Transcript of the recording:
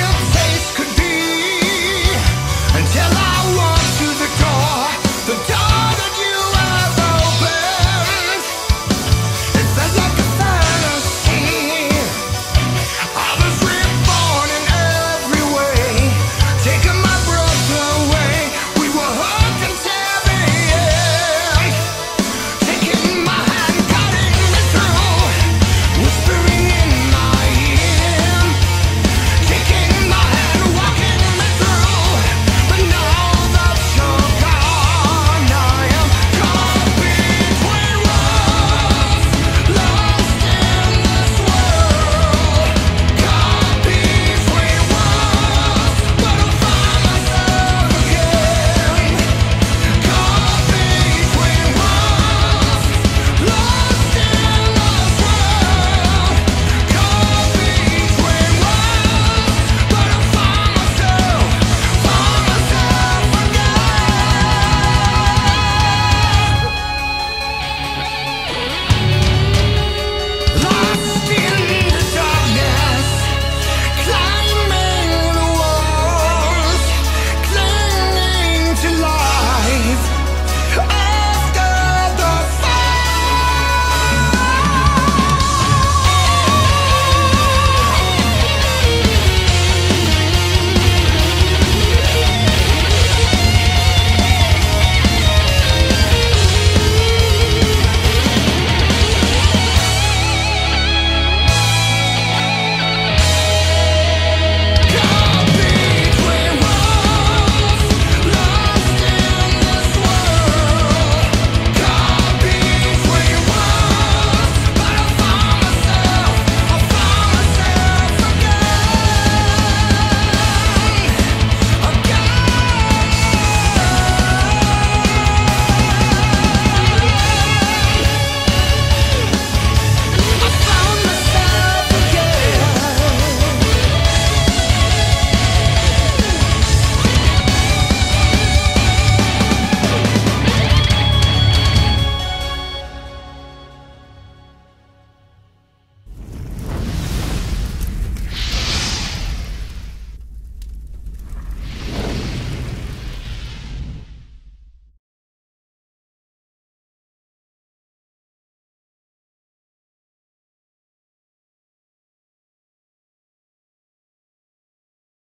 real taste could be until I.